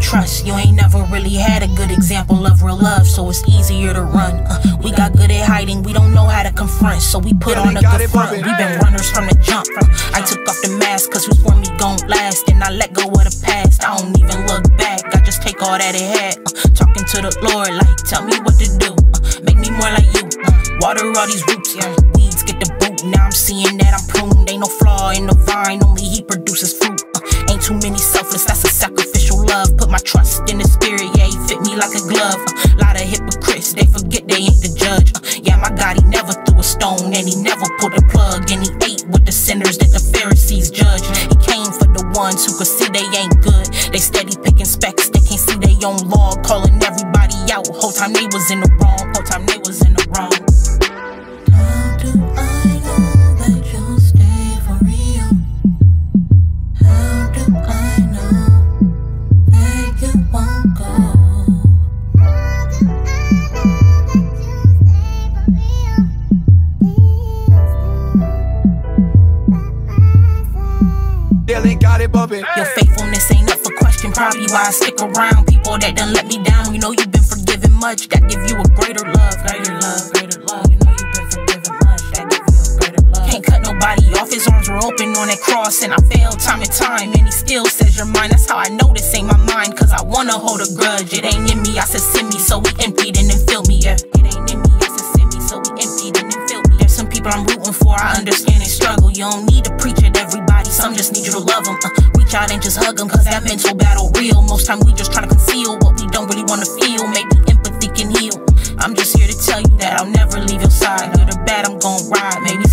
trust. You ain't never really had a good example of real love, so it's easier to run. Uh, we got good at hiding, we don't know how to confront, so we put on a good front. We've been runners from the jump. I took off the mask, cause who's for me gon' last, and I let go of the past. I don't even look back, I just take all that it had. Uh, talking to the Lord, like, tell me what to do. Uh, make me more like you. Uh, water all these roots, yeah. Weeds get the boot, now I'm seeing that I'm pruned. Ain't no flaw in the vine, only he produces fruit. Uh, ain't too many trust in the spirit, yeah, he fit me like a glove. Uh, lot of hypocrites, they forget they ain't the judge. Uh, yeah, my God, he never threw a stone, and he never put a plug, and he ate with the sinners that the Pharisees judge. He came for the ones who could see they ain't good. They steady picking specks, they can't see their own law, calling everybody out. Whole time they was in the wrong, whole time they was in the wrong. Got it bumping. Your faithfulness ain't up for question. Probably why I stick around. People that done let me down. You know you've been forgiven much. That give you a greater love. Greater love, greater love. Can't cut nobody off. His arms were open on that cross. And I failed time and time. And he still says you're mine. That's how I know this ain't my mind. Cause I wanna hold a grudge. It ain't in me. I said send me. So he emptied and then filled me. Yeah. It ain't in me. I said send me. So he emptied and then filled me. There's some people I'm rooting for. I understand they struggle. You don't need to preach it everybody. Some just need you to love them. Uh, reach out and just hug them. Cause that mental battle real. Most time we just try to conceal what we don't really wanna feel. Maybe empathy can heal. I'm just here to tell you that I'll never leave your side. Good or bad, I'm gon' ride. Maybe